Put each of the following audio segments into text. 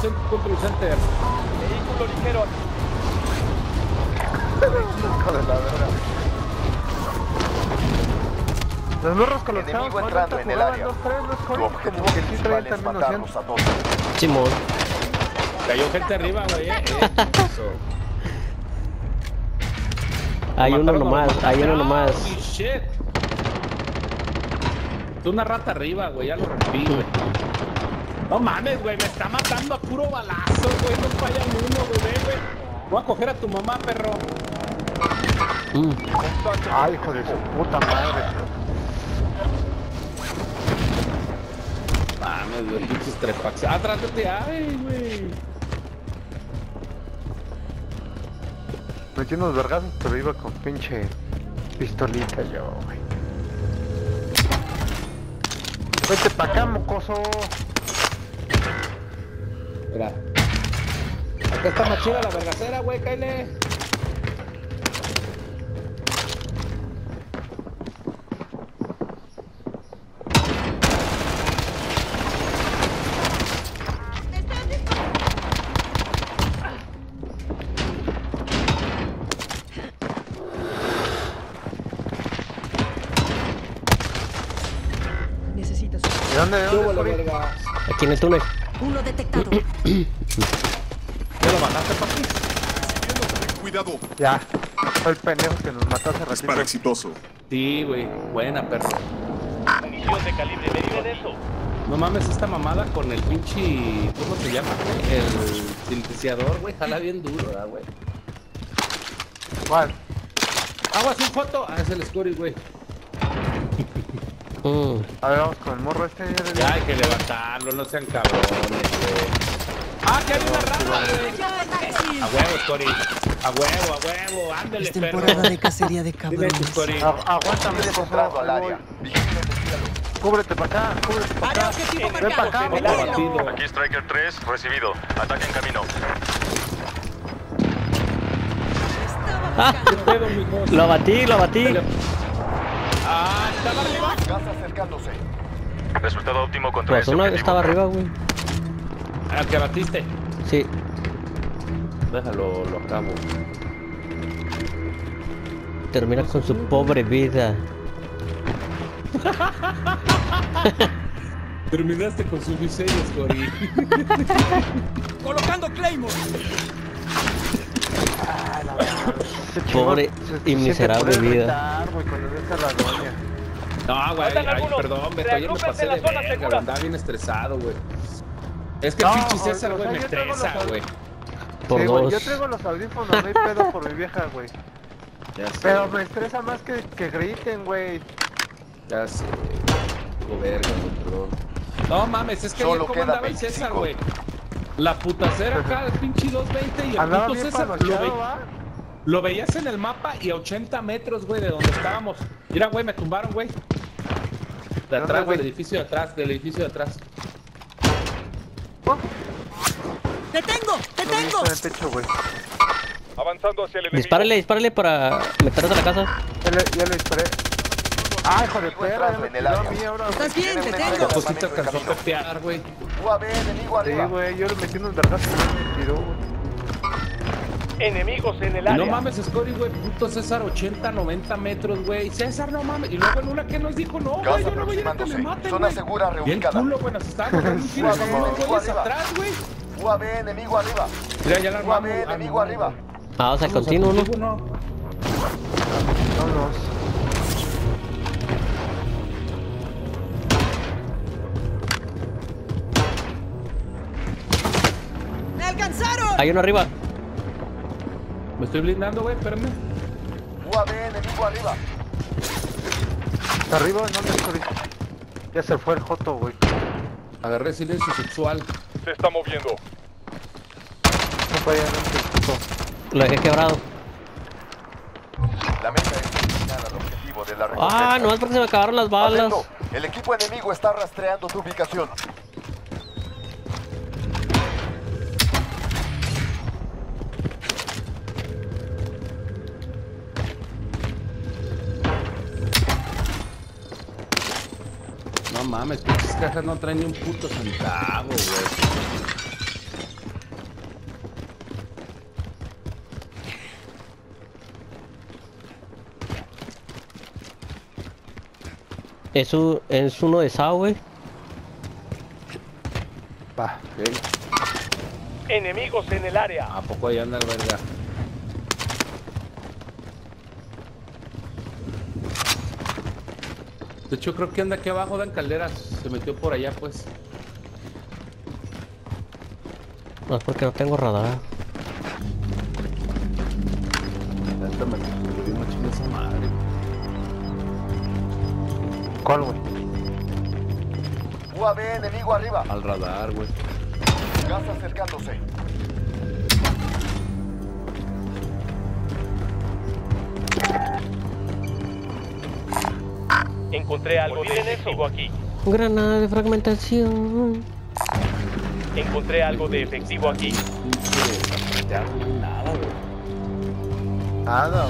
Control Center. Vehículo ligero. Los morros con los que Enemigo entrando en el área. dos, tres, los Tu objetivo como principal es noción. a todos. Simón. Cayó gente arriba, güey. eh. Eso. Hay uno nomás, los hay uno nomás. Holy shit. Tú una rata arriba, güey. Ya lo rompí, güey. No mames, güey. Me está matando a puro balazo, güey. No falla uno, güey. ve, güey. Voy a coger a tu mamá, perro. Mm. Ay, hijo de su puta madre. Mames, güey. Pinches trepax. Atrás de ti. Ay, güey. Metí unos vergazos, pero iba con pinche pistolita yo, güey. Vete pa' acá, mocoso. Mira. Acá está más chida la vergacera, güey. Su... ¿De dónde, de dónde. Aquí en el túnel. Uno detectado. ¿Ya lo bajaste, papi? Cuidado, Ya. Fue el pendejo que nos mató hace ratito. disparo exitoso. Sí, güey. Buena, perro. Munición de calibre medio de eso. No mames, esta mamada con el pinche. ¿Cómo se llama, güey? El silenciador, güey. Jala bien duro, ¿verdad, güey? ¿Cuál? Agua sin foto. Ah, es el Scurry, güey. Mm. A ver, vamos con el morro este. Ya hay que levantarlo, no sean cabrones, güey. ¡Ah, que hay una rata, güey! A huevo, Scurry. A huevo, a huevo. Ándele, Es perro. temporada de cacería de cabrones. Aguántame, mocoso. entrando al área. Cúbrete pa' acá, cúbrete pa' acá. Ven pa' acá, batido. Aquí Striker 3, recibido. Ataque en camino. Lo abatí, lo abatí. ¡Ah, estaba arriba! Gas acercándose. Resultado óptimo contra Pues ese uno objetivo. estaba arriba, güey. Al que batiste. Sí. Déjalo, lo acabo. Termina con su pobre vida. Terminaste con sus diseños, Scurry. ¡Colocando Claymore! Chingón Pobre y miserable vida. la. No, güey, perdón, Beto, ayer me pasé de verga, güey, andaba bien estresado, güey. Es que No, pinche César, o güey, sea, me estresa, güey. Por sí, güey, yo traigo los audífonos, no hay pedo por mi vieja, güey. Ya sé, Pero me estresa más que, que griten, güey. ya sé. Digo, verga, güey, perdón. No mames, es que Solo ayer cómo andaba el César, 25. güey. La putacera acá, el pinche 220 y el Andaba puto César lo, lo veías en el mapa y a 80 metros, güey, de donde estábamos. Mira, güey, me tumbaron, güey. De ¿Dónde, atrás, güey? del edificio de atrás, del edificio de atrás. ¡Te tengo! ¡Te tengo! en el techo, güey. Avanzando hacia el enemigo. Dispárale, dispárale para meternos a la casa. Ya le, ya le disparé. Ah, hijo de perra, en el área. ¿Estás bien? ¡Te tengo! sí te permanente en alcanzó a camino. copiar, güey. UAV enemigo Sí, arriba. güey, yo le metí unos vergazos y no me tiró, güey. Enemigos en el Y área. no mames, Scotty, güey, puto César, 80, 90 metros, güey. César, no mames. Y luego en una que nos dijo, no, güey, yo no voy a ir a que me maten, Zona güey. segura Bien reubicada. culo, güey, nos estábamos dando un tiro unos suave, güeyes atrás, güey. UAV enemigo arriba. Mira, ya la UAV. Ah, enemigo no, arriba. Vamos al Vamos continuo, ¿no? no. Vámonos. ¡Me alcanzaron! Hay uno arriba. Me estoy blindando, güey, espérame. UAV enemigo arriba. ¿Está arriba? ¿Dónde estoy? Ya se fue el Joto, güey. Agarré silencio sexual. Se está moviendo. No vaya, no te puto. Lo dejé quebrado. La meta es eliminar al objetivo de la recompensa. Ah, nomás porque se me acabaron las balas. Atento, el equipo enemigo está rastreando tu ubicación. mames, pinches cajas no traen ni un puto centavo, güey. Eso es uno de Sawe. Pa, okay. Enemigos en el área. ¿A poco ahí anda el verga? De hecho, creo que anda aquí abajo, Dan Calderas. Se metió por allá, pues. No es porque no tengo radar. Esa madre. ¿Cuál, güey? UAV enemigo arriba. Al radar, güey. Gas acercándose. Encontré algo de efectivo aquí. Granada de fragmentación. Encontré algo de efectivo aquí. Nada,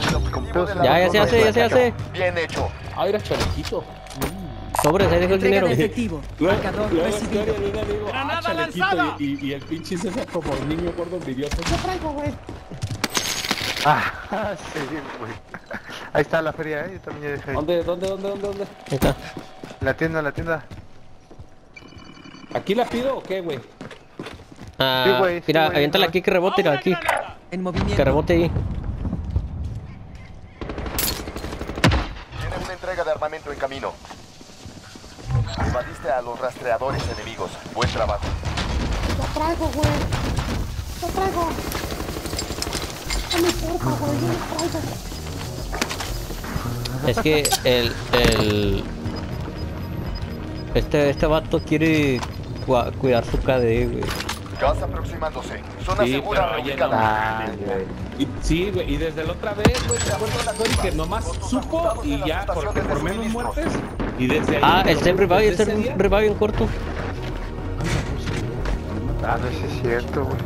Ya, ya se hace, ya se hace. Bien hecho. Ah, era chalequito. Sobres, ahí dejó el dinero. de efectivo. Marcador recibido. un ah, ¡Granada lanzada! Y, el pinche César como niño gordo envidioso. Yo traigo, güey. Ah, sí, güey. Ahí está la feria, eh. Yo también ya dejé ahí. ¿Dónde, dónde, dónde, dónde, dónde? Ahí está. La tienda, la tienda. ¿Aquí la pido o qué, güey? Ah, Sí, güey, sí, mira, güey, aviéntala no. aquí que rebote, mira, aquí. En movimiento. Que rebote ahí. Tiene una entrega de armamento en camino. Evadiste a los rastreadores enemigos. Buen trabajo. Es que el, el... Este, este vato quiere cua- cuidar su KD, güey. Gas aproximándose. Zona Sí, segura reubicada. Y- Sí, güey, y desde la otra vez, güey, ¿te acuerdas, güey? Que nomás supo y ya, por, por menos muertes. Y desde ahí. Ah, el pero Zen Revive, Zen día- Revive en corto. Ah, no sé si es cierto, güey.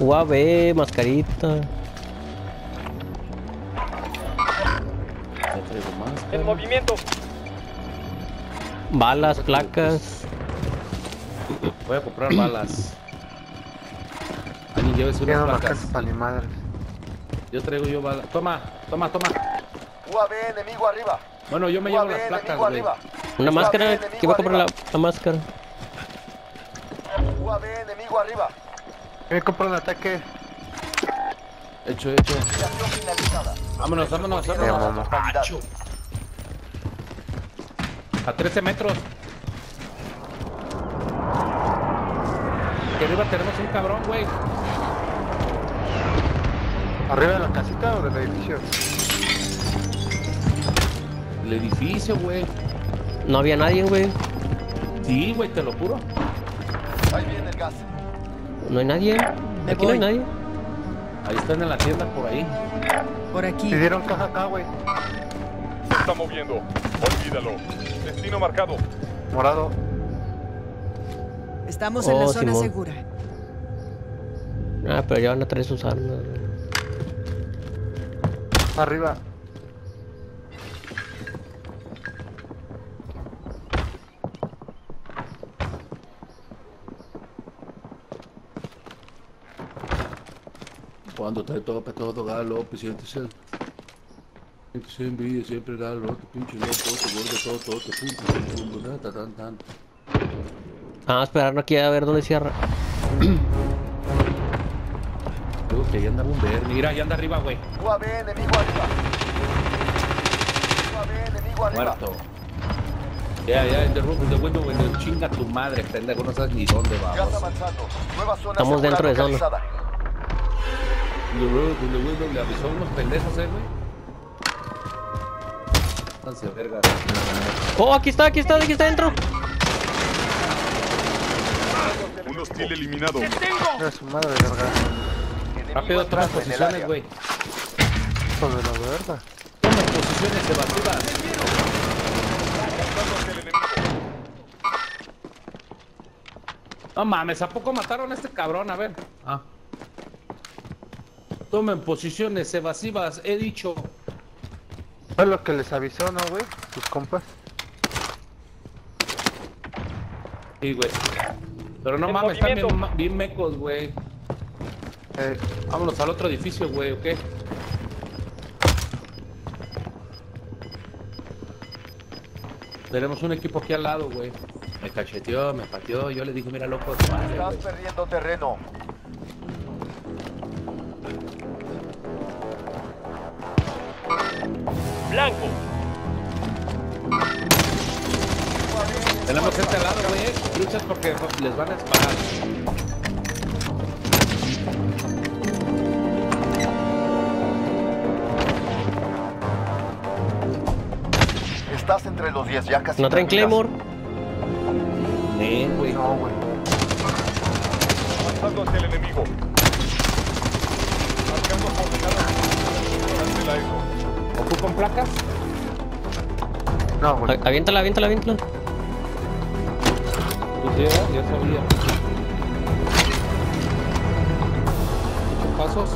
UAV, mascarita. En movimiento. Balas, placas. Voy a comprar balas. Alguien llévese Ya unas placas. para ni madres. Yo traigo yo balas. Toma, toma, toma. UAV enemigo arriba. Bueno, yo me llevo UAV las placas, güey. arriba. Una máscara, que iba a comprar la, la máscara. UAV enemigo arriba. Me compré un ataque. Hecho, hecho. Vámonos, vámonos, Tiene vámonos. A 13 metros. Aquí arriba tenemos un cabrón, güey. ¿Arriba de la casita o del edificio? El edificio, güey. No había nadie, güey. Sí, güey, te lo juro. Ahí viene el gas. No hay nadie. Me Aquí no hay nadie. Ahí están en la tienda por ahí. Por aquí. Pidieron caja acá, güey. Se está moviendo. Olvídalo. Destino marcado. Morado. Estamos en la Oh, zona Simón. segura. Ah, pero ya van a traer sus armas. Arriba. Cuando trae todo para todo, galo, pues siéntese. Siéntese envidia, siempre galo, te pinche loco, te gordo, todo, todo, te punto, te punto, nada, tan, tan, tan. Ah, esperarnos aquí a ver dónde cierra. Creo que ahí anda un ver. Mira, ahí anda arriba, güey. UAV enemigo arriba. UAV enemigo arriba. Muerto. Ya, ya, en the roof, en the window, chinga tu madre, pendejo, no sabes ni dónde vamos. avanzando. Nueva zona Estamos dentro de zona. localizada. En the roof, en the window, le avisó a unos pendejos, eh, güey. Verga. Oh, aquí está, aquí está, aquí está dentro. Un hostil eliminado. Mira su madre, verga. Rápido, toma posiciones, güey. Hijo de la verga. Toma posiciones el enemigo. No mames, ¿a poco mataron a este cabrón? A ver. Ah. Tomen posiciones evasivas, he dicho. Fue lo que les avisó, ¿no, güey? Tus compas. Sí, güey. Pero no mames, están bien, bien mecos, güey. Eh, Vámonos al otro edificio, güey, ¿o qué? Tenemos un equipo aquí al lado, güey. Me cacheteó, me pateó. Yo le dije, mira, loco, Estás güey. perdiendo terreno. Blanco. Tenemos gente al lado, güey. eh. Luchas porque les van a disparar. Estás entre los 10, ya casi ¿No traen. Claymore? Nen, güey. No, güey. Avanzando hacia el enemigo. Marcando coordenadas. Cancela eso. ¿Ocupan placas? No, güey. A- Aviéntala, aviéntala, aviéntala. Pues ya, ya sabía. Pasos.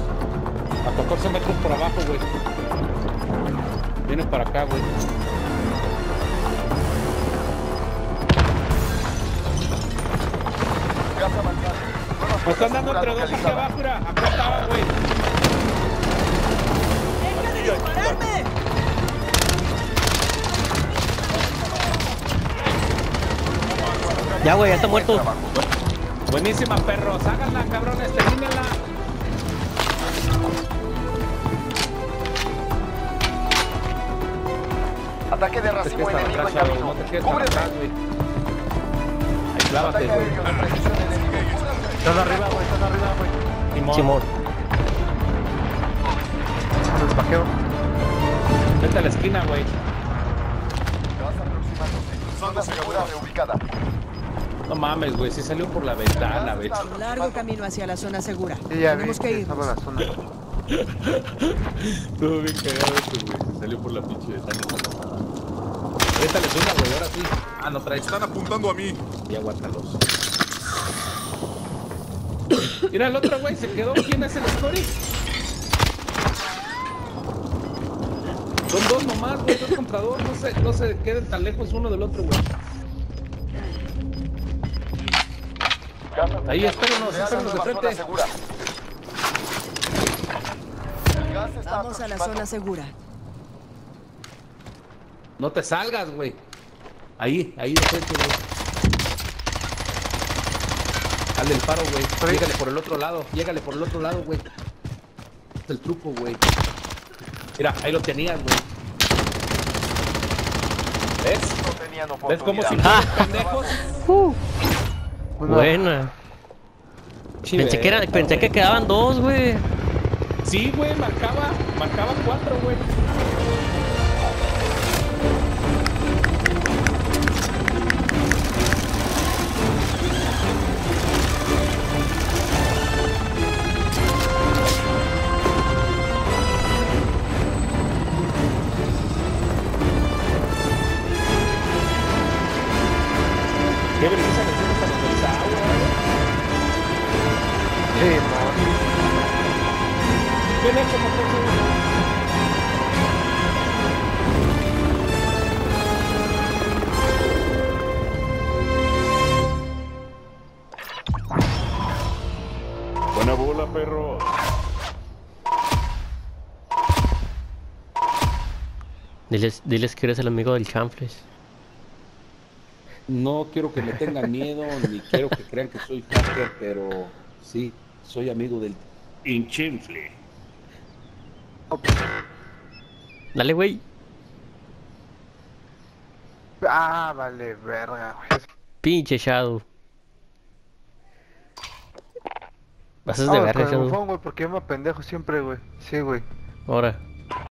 A 14 metros por abajo, güey. Vienen para acá, güey. Zona están dando entre dos localizada. abajo, mira. Acá estaba, güey. Ya, güey, ya está muerto. Buenísima, perros. Háganla, cabrones. Termínenla. Ataque de racimo enemigo en camino. Cúbrete. Ahí clávate, Ataque güey. Están arriba, güey. Están arriba, güey. Simón. Vaqueo. Vete a la esquina, güey. Gas aproximándose. Zona segura reubicada. No mames, güey. Sí salió por la ventana, güey. Un largo camino hacia la zona segura. Sí, ya vi Tenemos que que irnos. estaba en la zona. Bien cagado esto, güey. Se salió por la pinche ventana. Préstales una, güey. Ahora sí. Ah, no traes. Están apuntando a mí. Y aguántalos. Mira el otro, güey. Se quedó. ¿Quién es el Scori? Dos nomás, güey. Dos contra dos. No se, no se queden tan lejos uno del otro, güey. Ahí, espérenos, espérenos de frente. Vamos a la zona segura. No te salgas, güey. Ahí, ahí de frente, güey. Hazle el paro, güey. Llégale por el otro lado. Llégale por el otro lado, güey. Es el truco, güey. Mira, ahí lo tenías, güey. ¿Ves? No ¿Ves cómo si oportunidad. pendejos? Uno. Buena. Pensé que, era, pensé que quedaban dos, güey. Sí, güey, marcaba, marcaba cuatro, güey. ¿Qué brisa le tienes a los del Sauer, güey? Sí, no. Bien hecho, muchachos. Buena bola, perro. Diles, diles que eres el amigo del chanfles. No quiero que me tengan miedo, ni quiero que crean que soy hacker, pero sí, soy amigo del Inchinfle. Dale, güey. Ah, vale, verga, güey. Pinche Shadow. Vas de Vamos verga, con el Shadow. bufón, güey, porque yo me pendejo siempre, güey. Sí, güey. Ahora.